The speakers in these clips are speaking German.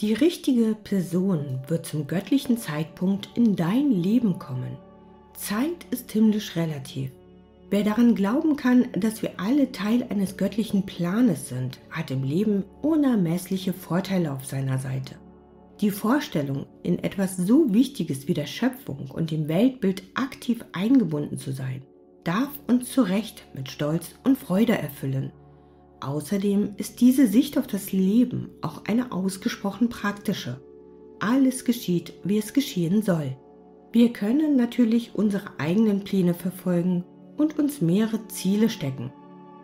Die richtige Person wird zum göttlichen Zeitpunkt in dein Leben kommen. Zeit ist himmlisch relativ. Wer daran glauben kann, dass wir alle Teil eines göttlichen Planes sind, hat im Leben unermessliche Vorteile auf seiner Seite. Die Vorstellung, in etwas so Wichtiges wie der Schöpfung und dem Weltbild aktiv eingebunden zu sein, darf uns zu Recht mit Stolz und Freude erfüllen. Außerdem ist diese Sicht auf das Leben auch eine ausgesprochen praktische. Alles geschieht, wie es geschehen soll. Wir können natürlich unsere eigenen Pläne verfolgen und uns mehrere Ziele stecken.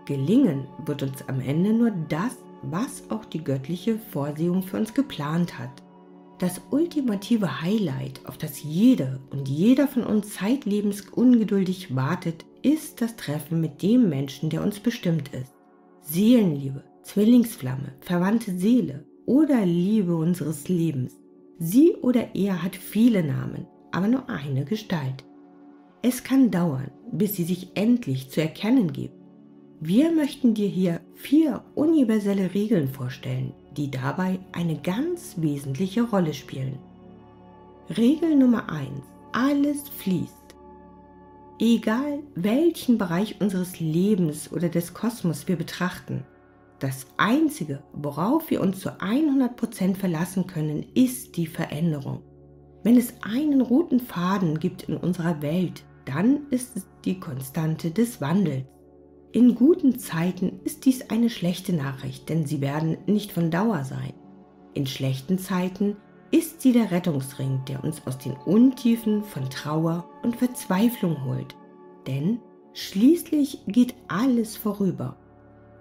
Gelingen wird uns am Ende nur das, was auch die göttliche Vorsehung für uns geplant hat. Das ultimative Highlight, auf das jede und jeder von uns zeitlebens ungeduldig wartet, ist das Treffen mit dem Menschen, der uns bestimmt ist. Seelenliebe, Zwillingsflamme, verwandte Seele oder Liebe unseres Lebens. Sie oder er hat viele Namen, aber nur eine Gestalt. Es kann dauern, bis sie sich endlich zu erkennen gibt. Wir möchten dir hier vier universelle Regeln vorstellen, die dabei eine ganz wesentliche Rolle spielen. Regel Nummer 1. Alles fließt. Egal welchen Bereich unseres Lebens oder des Kosmos wir betrachten, das Einzige, worauf wir uns zu 100% verlassen können, ist die Veränderung. Wenn es einen roten Faden gibt in unserer Welt, dann ist es die Konstante des Wandels. In guten Zeiten ist dies eine schlechte Nachricht, denn sie werden nicht von Dauer sein. In schlechten Zeiten ist sie der Rettungsring, der uns aus den Untiefen von Trauer und Verzweiflung holt. Denn schließlich geht alles vorüber.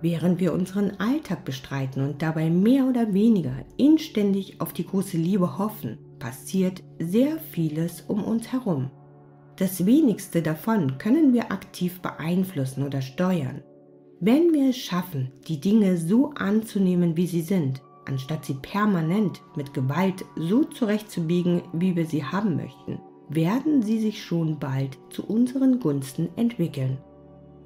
Während wir unseren Alltag bestreiten und dabei mehr oder weniger inständig auf die große Liebe hoffen, passiert sehr vieles um uns herum. Das wenigste davon können wir aktiv beeinflussen oder steuern. Wenn wir es schaffen, die Dinge so anzunehmen, wie sie sind, anstatt sie permanent mit Gewalt so zurechtzubiegen, wie wir sie haben möchten, werden sie sich schon bald zu unseren Gunsten entwickeln.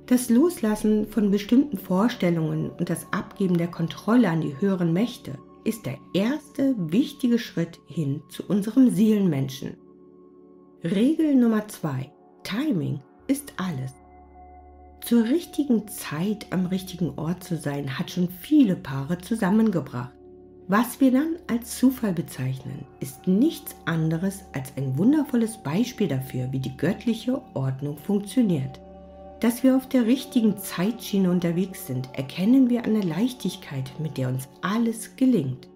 Das Loslassen von bestimmten Vorstellungen und das Abgeben der Kontrolle an die höheren Mächte ist der erste wichtige Schritt hin zu unserem Seelenmenschen. Regel Nummer 2. Timing ist alles. Zur richtigen Zeit am richtigen Ort zu sein, hat schon viele Paare zusammengebracht. Was wir dann als Zufall bezeichnen, ist nichts anderes als ein wundervolles Beispiel dafür, wie die göttliche Ordnung funktioniert. Dass wir auf der richtigen Zeitschiene unterwegs sind, erkennen wir an der Leichtigkeit, mit der uns alles gelingt.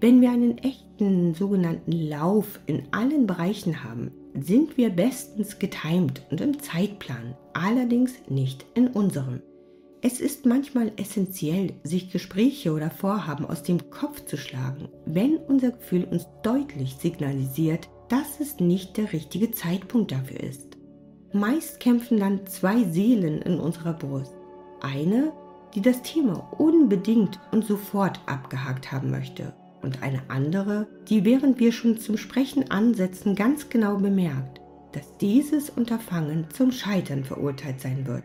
Wenn wir einen echten sogenannten Lauf in allen Bereichen haben, sind wir bestens getimt und im Zeitplan, allerdings nicht in unserem. Es ist manchmal essentiell, sich Gespräche oder Vorhaben aus dem Kopf zu schlagen, wenn unser Gefühl uns deutlich signalisiert, dass es nicht der richtige Zeitpunkt dafür ist. Meist kämpfen dann zwei Seelen in unserer Brust. Eine, die das Thema unbedingt und sofort abgehakt haben möchte und eine andere, die während wir schon zum Sprechen ansetzen, ganz genau bemerkt, dass dieses Unterfangen zum Scheitern verurteilt sein wird.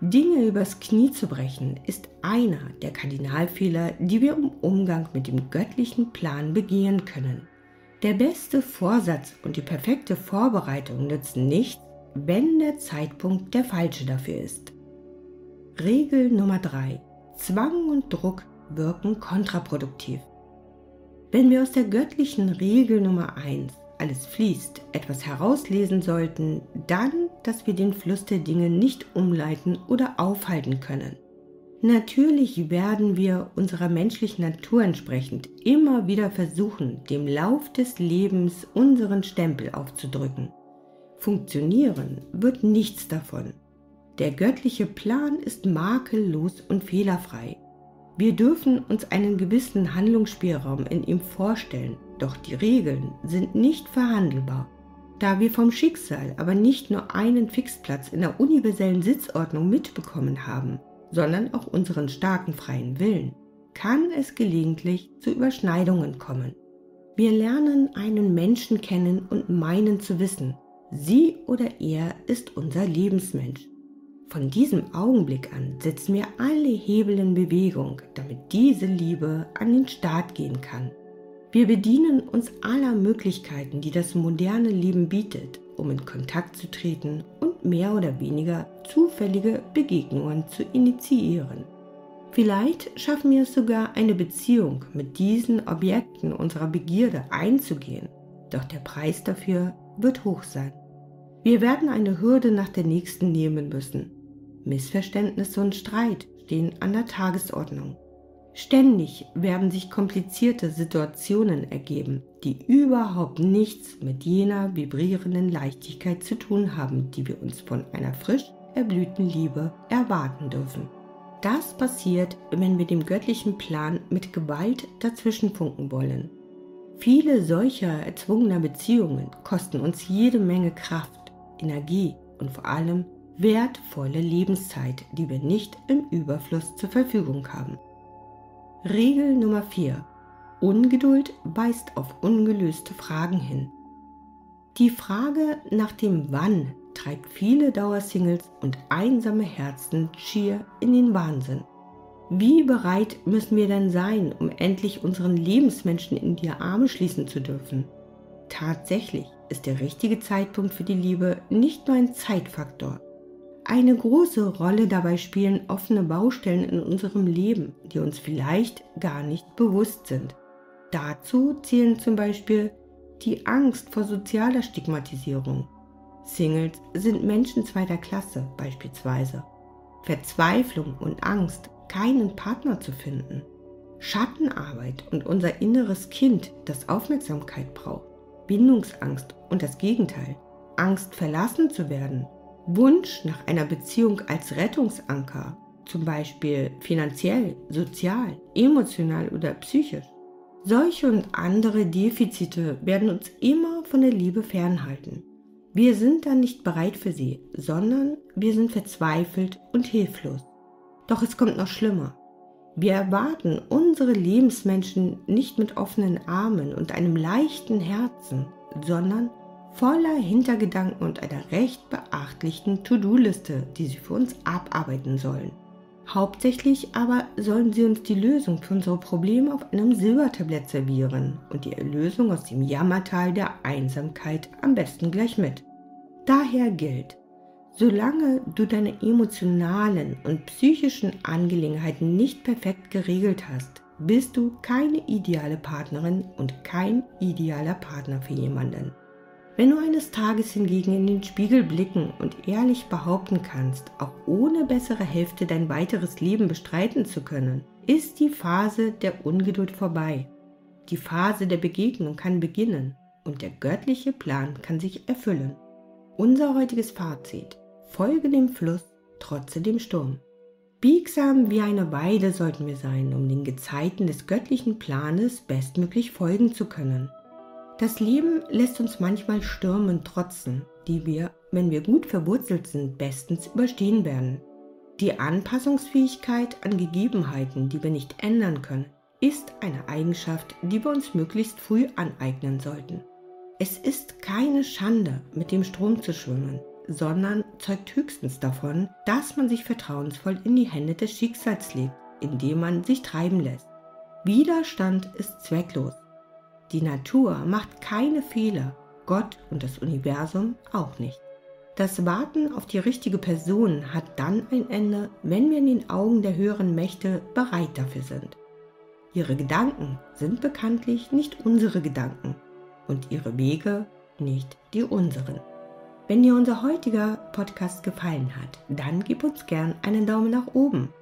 Dinge übers Knie zu brechen, ist einer der Kardinalfehler, die wir im Umgang mit dem göttlichen Plan begehen können. Der beste Vorsatz und die perfekte Vorbereitung nützen nichts, wenn der Zeitpunkt der falsche dafür ist. Regel Nummer 3. Zwang und Druck wirken kontraproduktiv. Wenn wir aus der göttlichen Regel Nummer 1 alles fließt, etwas herauslesen sollten, dann, dass wir den Fluss der Dinge nicht umleiten oder aufhalten können. Natürlich werden wir unserer menschlichen Natur entsprechend immer wieder versuchen, dem Lauf des Lebens unseren Stempel aufzudrücken. Funktionieren wird nichts davon. Der göttliche Plan ist makellos und fehlerfrei wir dürfen uns einen gewissen Handlungsspielraum in ihm vorstellen, doch die Regeln sind nicht verhandelbar. Da wir vom Schicksal aber nicht nur einen Fixplatz in der universellen Sitzordnung mitbekommen haben, sondern auch unseren starken freien Willen, kann es gelegentlich zu Überschneidungen kommen. Wir lernen einen Menschen kennen und meinen zu wissen, sie oder er ist unser Lebensmensch. Von diesem Augenblick an setzen wir alle Hebel in Bewegung, damit diese Liebe an den Start gehen kann. Wir bedienen uns aller Möglichkeiten, die das moderne Leben bietet, um in Kontakt zu treten und mehr oder weniger zufällige Begegnungen zu initiieren. Vielleicht schaffen wir es sogar, eine Beziehung mit diesen Objekten unserer Begierde einzugehen, doch der Preis dafür wird hoch sein. Wir werden eine Hürde nach der nächsten nehmen müssen. Missverständnisse und Streit stehen an der Tagesordnung. Ständig werden sich komplizierte Situationen ergeben, die überhaupt nichts mit jener vibrierenden Leichtigkeit zu tun haben, die wir uns von einer frisch erblühten Liebe erwarten dürfen. Das passiert, wenn wir dem göttlichen Plan mit Gewalt dazwischenfunken wollen. Viele solcher erzwungener Beziehungen kosten uns jede Menge Kraft, Energie und vor allem wertvolle Lebenszeit, die wir nicht im Überfluss zur Verfügung haben. Regel Nummer 4. Ungeduld weist auf ungelöste Fragen hin. Die Frage nach dem Wann treibt viele Dauersingles und einsame Herzen schier in den Wahnsinn. Wie bereit müssen wir denn sein, um endlich unseren Lebensmenschen in die Arme schließen zu dürfen? Tatsächlich ist der richtige Zeitpunkt für die Liebe nicht nur ein Zeitfaktor, eine große Rolle dabei spielen offene Baustellen in unserem Leben, die uns vielleicht gar nicht bewusst sind. Dazu zählen zum Beispiel die Angst vor sozialer Stigmatisierung. Singles sind Menschen zweiter Klasse beispielsweise. Verzweiflung und Angst, keinen Partner zu finden. Schattenarbeit und unser inneres Kind, das Aufmerksamkeit braucht. Bindungsangst und das Gegenteil. Angst verlassen zu werden Wunsch nach einer Beziehung als Rettungsanker, zum Beispiel finanziell, sozial, emotional oder psychisch. Solche und andere Defizite werden uns immer von der Liebe fernhalten. Wir sind dann nicht bereit für sie, sondern wir sind verzweifelt und hilflos. Doch es kommt noch schlimmer. Wir erwarten unsere Lebensmenschen nicht mit offenen Armen und einem leichten Herzen, sondern voller Hintergedanken und einer recht beachtlichen To-Do-Liste, die sie für uns abarbeiten sollen. Hauptsächlich aber sollen sie uns die Lösung für unsere Probleme auf einem Silbertablett servieren und die Erlösung aus dem Jammertal der Einsamkeit am besten gleich mit. Daher gilt, solange du deine emotionalen und psychischen Angelegenheiten nicht perfekt geregelt hast, bist du keine ideale Partnerin und kein idealer Partner für jemanden. Wenn du eines Tages hingegen in den Spiegel blicken und ehrlich behaupten kannst, auch ohne bessere Hälfte dein weiteres Leben bestreiten zu können, ist die Phase der Ungeduld vorbei. Die Phase der Begegnung kann beginnen und der göttliche Plan kann sich erfüllen. Unser heutiges Fazit. Folge dem Fluss, trotze dem Sturm. Biegsam wie eine Weide sollten wir sein, um den Gezeiten des göttlichen Planes bestmöglich folgen zu können. Das Leben lässt uns manchmal Stürmen trotzen, die wir, wenn wir gut verwurzelt sind, bestens überstehen werden. Die Anpassungsfähigkeit an Gegebenheiten, die wir nicht ändern können, ist eine Eigenschaft, die wir uns möglichst früh aneignen sollten. Es ist keine Schande, mit dem Strom zu schwimmen, sondern zeugt höchstens davon, dass man sich vertrauensvoll in die Hände des Schicksals legt, indem man sich treiben lässt. Widerstand ist zwecklos die Natur macht keine Fehler, Gott und das Universum auch nicht. Das Warten auf die richtige Person hat dann ein Ende, wenn wir in den Augen der höheren Mächte bereit dafür sind. Ihre Gedanken sind bekanntlich nicht unsere Gedanken und ihre Wege nicht die unseren. Wenn dir unser heutiger Podcast gefallen hat, dann gib uns gern einen Daumen nach oben